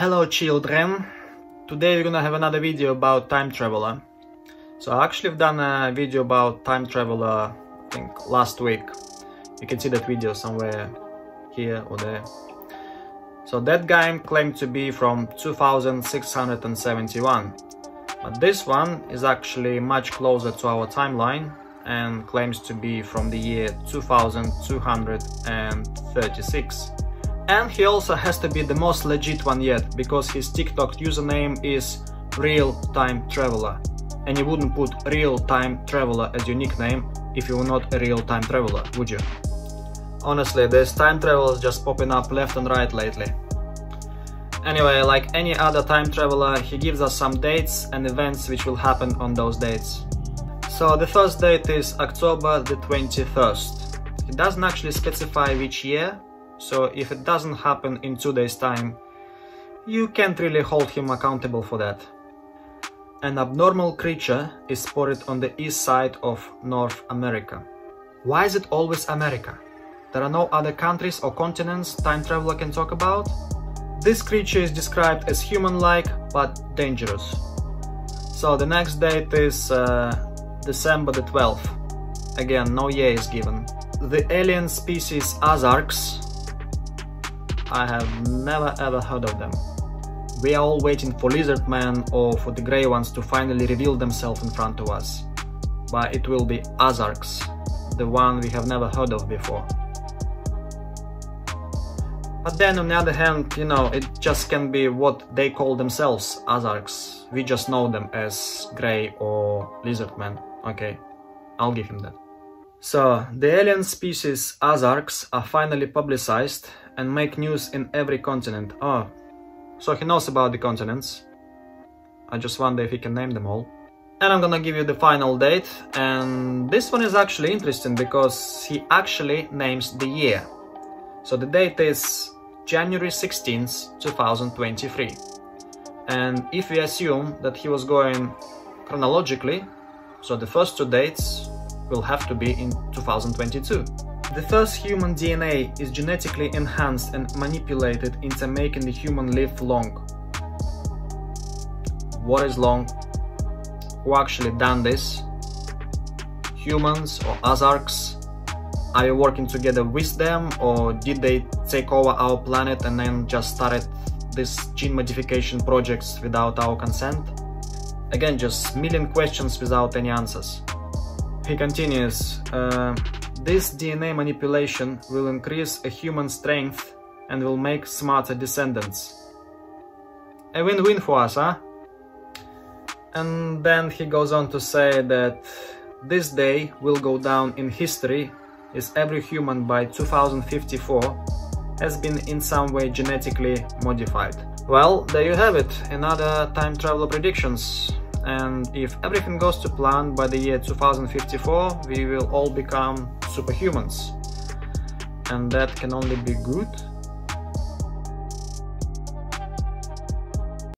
Hello children! Today we're gonna have another video about time traveler. So I actually have done a video about time traveler, uh, I think last week. You can see that video somewhere here or there. So that guy claimed to be from 2671. But this one is actually much closer to our timeline and claims to be from the year 2236. And he also has to be the most legit one yet, because his TikTok username is Real Time Traveler. And you wouldn't put Real Time Traveler as your nickname if you were not a real time traveler, would you? Honestly, there's time travelers just popping up left and right lately. Anyway, like any other time traveler, he gives us some dates and events which will happen on those dates. So the first date is October the 21st. He doesn't actually specify which year, so if it doesn't happen in two days time, you can't really hold him accountable for that. An abnormal creature is spotted on the east side of North America. Why is it always America? There are no other countries or continents time traveler can talk about? This creature is described as human-like but dangerous. So the next date is uh, December the 12th. Again, no year is given. The alien species Azarx I have never ever heard of them. We are all waiting for Lizard Man or for the Grey Ones to finally reveal themselves in front of us. But it will be Azarx, the one we have never heard of before. But then on the other hand, you know, it just can be what they call themselves, Azarx. We just know them as Grey or Lizard Man. Okay, I'll give him that. So, the alien species Azarx are finally publicized and make news in every continent. Oh, so he knows about the continents. I just wonder if he can name them all. And I'm gonna give you the final date, and this one is actually interesting because he actually names the year. So the date is January 16th, 2023. And if we assume that he was going chronologically, so the first two dates will have to be in 2022. The first human DNA is genetically enhanced and manipulated into making the human live long. What is long? Who actually done this? Humans or Azarx? Are you working together with them or did they take over our planet and then just started these gene modification projects without our consent? Again, just million questions without any answers. He continues, uh, this DNA manipulation will increase a human strength and will make smarter descendants. A win-win for us, huh? And then he goes on to say that this day will go down in history as every human by 2054 has been in some way genetically modified. Well, there you have it, another time travel predictions and if everything goes to plan by the year 2054 we will all become superhumans. And that can only be good